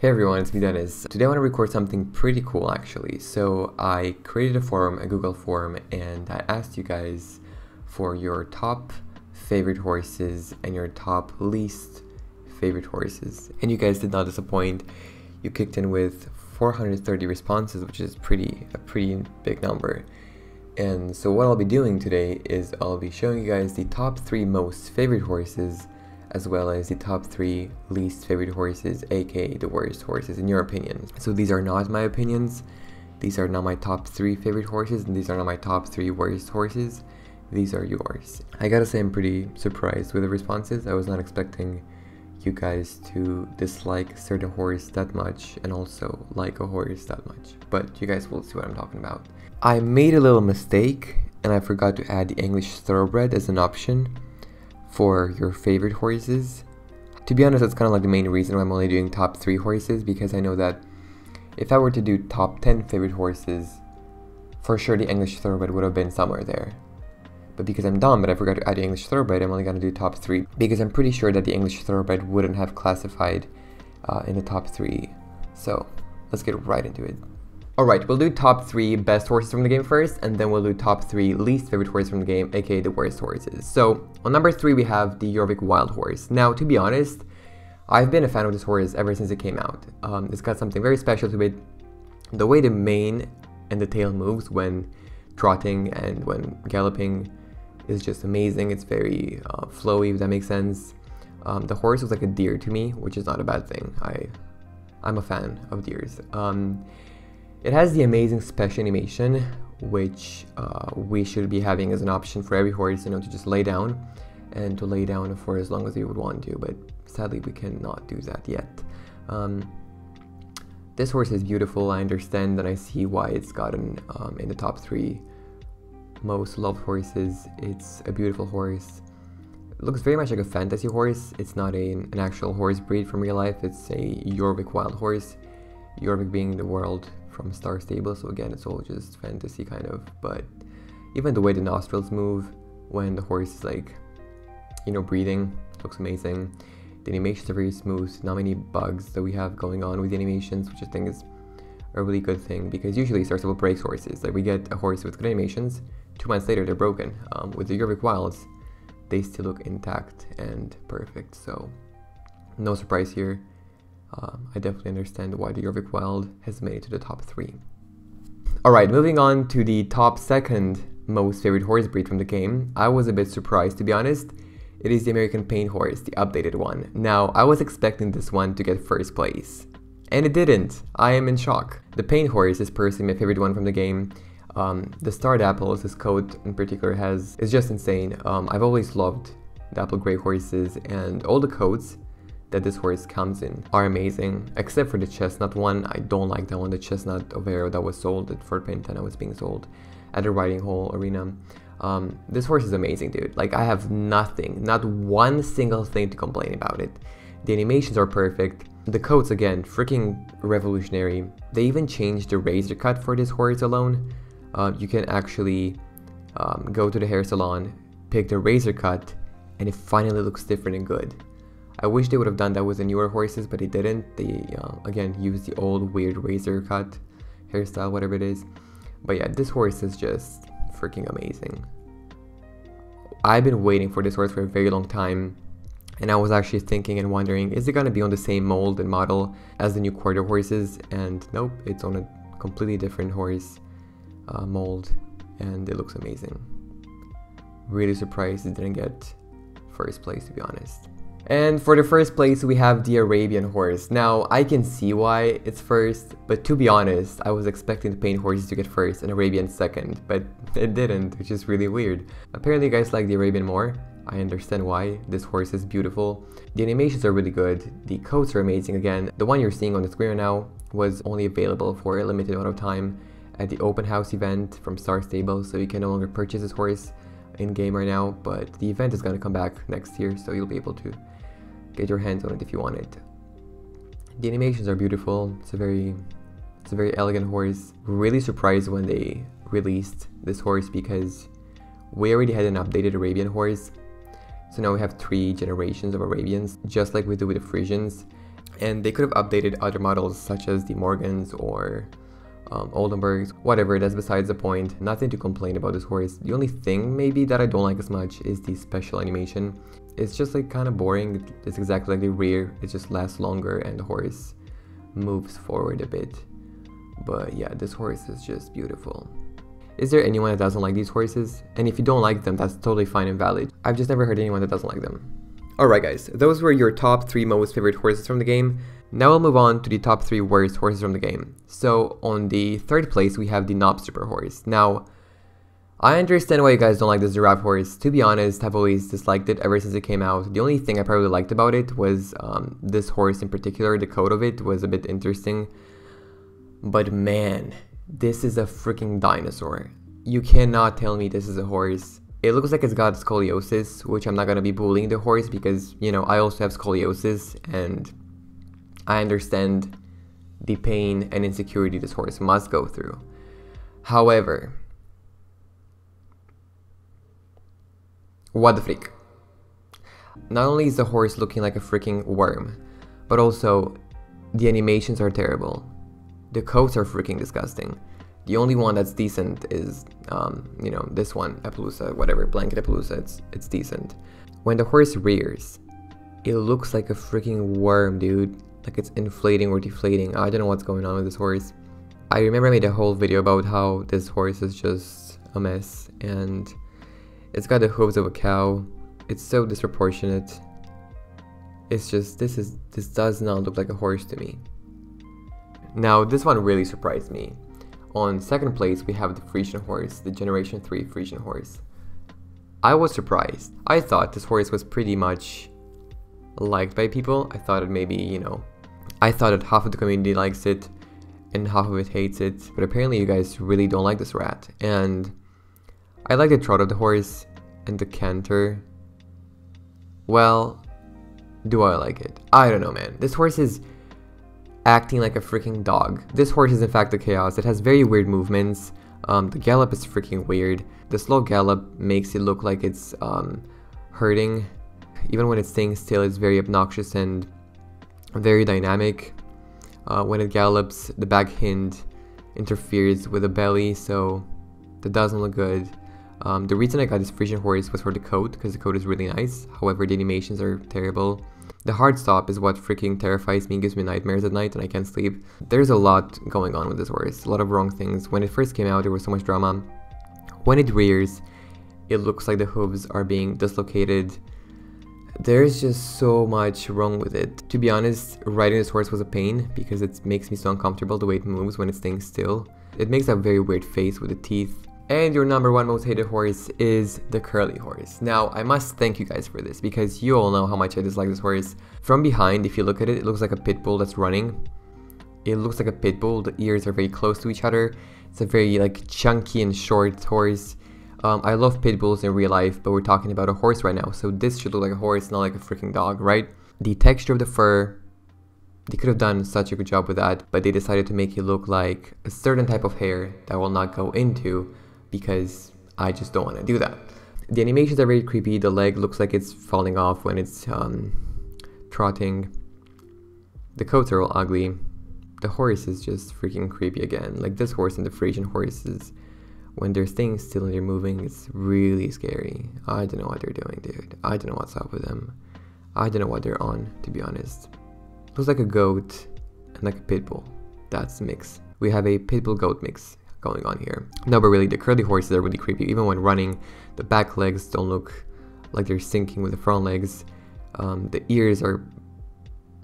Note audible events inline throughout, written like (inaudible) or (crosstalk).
Hey everyone, it's me Denis. Today I want to record something pretty cool actually. So I created a forum, a Google form, and I asked you guys for your top favorite horses and your top least favorite horses. And you guys did not disappoint. You kicked in with 430 responses, which is pretty a pretty big number. And so what I'll be doing today is I'll be showing you guys the top three most favorite horses as well as the top three least favorite horses, aka the worst horses in your opinion. So these are not my opinions. These are not my top three favorite horses, and these are not my top three worst horses. These are yours. I gotta say, I'm pretty surprised with the responses. I was not expecting you guys to dislike certain horse that much and also like a horse that much. But you guys will see what I'm talking about. I made a little mistake and I forgot to add the English Thoroughbred as an option for your favorite horses. To be honest, that's kind of like the main reason why I'm only doing top 3 horses because I know that if I were to do top 10 favorite horses, for sure the English Thoroughbred would have been somewhere there. But because I'm dumb, but I forgot to add the English Thoroughbred, I'm only going to do top 3 because I'm pretty sure that the English Thoroughbred wouldn't have classified uh, in the top 3. So, let's get right into it. Alright, we'll do top 3 best horses from the game first, and then we'll do top 3 least favorite horses from the game, aka the worst horses. So, on number 3 we have the Jorvik Wild Horse. Now, to be honest, I've been a fan of this horse ever since it came out. Um, it's got something very special to it. The way the mane and the tail moves when trotting and when galloping is just amazing. It's very uh, flowy, if that makes sense. Um, the horse was like a deer to me, which is not a bad thing. I, I'm a fan of deers. Um, it has the amazing special animation, which uh, we should be having as an option for every horse, you know, to just lay down and to lay down for as long as you would want to, but sadly we cannot do that yet. Um, this horse is beautiful, I understand and I see why it's gotten um, in the top three most loved horses. It's a beautiful horse. It looks very much like a fantasy horse. It's not a, an actual horse breed from real life, it's a Jorvik wild horse. Jorvik being the world from Star Stable, so again, it's all just fantasy kind of. But even the way the nostrils move when the horse is like, you know, breathing looks amazing. The animations are very smooth, not many bugs that we have going on with the animations, which I think is a really good thing because usually Star Stable breaks horses. Like we get a horse with good animations, two months later they're broken. Um, with the Jorvik Wilds, they still look intact and perfect. So no surprise here. Um, I definitely understand why the Jorvik Wild has made it to the top three. Alright, moving on to the top second most favorite horse breed from the game. I was a bit surprised to be honest. It is the American Paint Horse, the updated one. Now, I was expecting this one to get first place. And it didn't. I am in shock. The Paint Horse is personally my favorite one from the game. Um, the Starred Apples, this coat in particular, has is just insane. Um, I've always loved the Dapple Gray horses and all the coats that this horse comes in are amazing, except for the chestnut one. I don't like that one, the chestnut Overo that was sold at Fort Pantana was being sold at the Riding Hole Arena. Um, this horse is amazing, dude. Like, I have nothing, not one single thing to complain about it. The animations are perfect. The coats, again, freaking revolutionary. They even changed the razor cut for this horse alone. Uh, you can actually um, go to the hair salon, pick the razor cut, and it finally looks different and good. I wish they would have done that with the newer horses, but they didn't. They, uh, again, used the old weird razor cut hairstyle, whatever it is. But yeah, this horse is just freaking amazing. I've been waiting for this horse for a very long time. And I was actually thinking and wondering, is it going to be on the same mold and model as the new quarter horses? And nope, it's on a completely different horse uh, mold. And it looks amazing. Really surprised it didn't get first place, to be honest. And for the first place, we have the Arabian horse. Now, I can see why it's first, but to be honest, I was expecting the paint horses to get first and Arabian second, but (laughs) it didn't, which is really weird. Apparently you guys like the Arabian more. I understand why. This horse is beautiful. The animations are really good. The coats are amazing again. The one you're seeing on the screen right now was only available for a limited amount of time at the open house event from Star Stable, so you can no longer purchase this horse in game right now, but the event is going to come back next year, so you'll be able to get your hands on it if you want it. The animations are beautiful. It's a very it's a very elegant horse. Really surprised when they released this horse because we already had an updated Arabian horse. So now we have three generations of Arabians, just like we do with the Frisians. And they could have updated other models such as the Morgans or um, Oldenburgs, whatever, that's besides the point. Nothing to complain about this horse. The only thing maybe that I don't like as much is the special animation. It's just like kind of boring. It's exactly like the rear, it just lasts longer and the horse moves forward a bit. But yeah, this horse is just beautiful. Is there anyone that doesn't like these horses? And if you don't like them, that's totally fine and valid. I've just never heard anyone that doesn't like them. Alright guys, those were your top 3 most favorite horses from the game. Now we'll move on to the top 3 worst horses from the game. So on the third place we have the Knabstrupper horse. Now, I understand why you guys don't like the giraffe horse. To be honest, I've always disliked it ever since it came out. The only thing I probably liked about it was um, this horse in particular. The coat of it was a bit interesting. But man, this is a freaking dinosaur. You cannot tell me this is a horse. It looks like it's got scoliosis, which I'm not gonna be bullying the horse because, you know, I also have scoliosis and I understand the pain and insecurity this horse must go through. However, what the freak? Not only is the horse looking like a freaking worm, but also the animations are terrible. The coats are freaking disgusting. The only one that's decent is, um, you know, this one, Appaloosa, whatever, Blanket Appaloosa, it's, it's decent. When the horse rears, it looks like a freaking worm, dude. Like it's inflating or deflating. I don't know what's going on with this horse. I remember I made a whole video about how this horse is just a mess and it's got the hooves of a cow. It's so disproportionate. It's just, this is, this does not look like a horse to me. Now, this one really surprised me. On second place, we have the Frisian horse, the Generation 3 Frisian horse. I was surprised. I thought this horse was pretty much liked by people. I thought it maybe, you know, I thought that half of the community likes it and half of it hates it, but apparently you guys really don't like this rat. And I like the trot of the horse and the canter. Well, do I like it? I don't know, man. This horse is acting like a freaking dog. This horse is in fact the chaos. It has very weird movements. Um, the gallop is freaking weird. The slow gallop makes it look like it's um, hurting. Even when it's staying still, it's very obnoxious and very dynamic. Uh, when it gallops, the back hind interferes with the belly, so that doesn't look good. Um, the reason I got this Frisian horse was for the coat, because the coat is really nice. However, the animations are terrible. The hard stop is what freaking terrifies me gives me nightmares at night and I can't sleep. There's a lot going on with this horse, a lot of wrong things. When it first came out, there was so much drama. When it rears, it looks like the hooves are being dislocated. There's just so much wrong with it. To be honest, riding this horse was a pain because it makes me so uncomfortable the way it moves when it's staying still. It makes a very weird face with the teeth and your number one most hated horse is the curly horse. Now, I must thank you guys for this because you all know how much I dislike this horse. From behind, if you look at it, it looks like a pit bull that's running. It looks like a pit bull, the ears are very close to each other. It's a very like chunky and short horse. Um, I love pit bulls in real life, but we're talking about a horse right now, so this should look like a horse, not like a freaking dog, right? The texture of the fur, they could have done such a good job with that, but they decided to make it look like a certain type of hair that will not go into because I just don't want to do that. The animations are very creepy. The leg looks like it's falling off when it's um, trotting. The coats are all ugly. The horse is just freaking creepy again. Like this horse and the Frisian horses, when they're staying still and they're moving, it's really scary. I don't know what they're doing, dude. I don't know what's up with them. I don't know what they're on, to be honest. Looks like a goat and like a pit bull. That's the mix. We have a pit bull goat mix going on here. No, but really, the curly horses are really creepy. Even when running, the back legs don't look like they're syncing with the front legs. Um, the ears are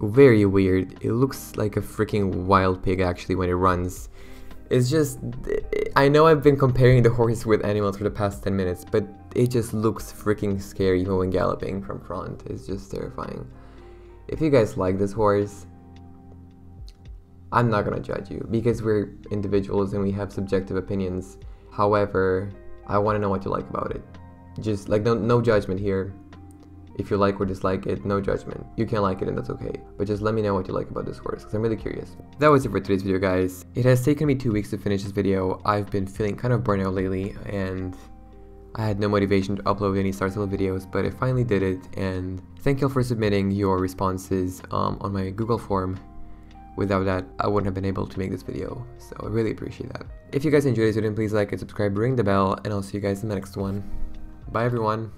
very weird. It looks like a freaking wild pig actually when it runs. It's just, I know I've been comparing the horse with animals for the past 10 minutes, but it just looks freaking scary even when galloping from front. It's just terrifying. If you guys like this horse, I'm not gonna judge you because we're individuals and we have subjective opinions. However, I want to know what you like about it. Just like no no judgment here. If you like or dislike it, no judgment. You can like it and that's okay. But just let me know what you like about this horse because I'm really curious. That was it for today's video guys. It has taken me two weeks to finish this video. I've been feeling kind of burnt out lately and I had no motivation to upload any Star Stable videos, but I finally did it, and thank you all for submitting your responses um, on my Google form. Without that, I wouldn't have been able to make this video, so I really appreciate that. If you guys enjoyed this video, please like and subscribe, ring the bell, and I'll see you guys in the next one. Bye everyone!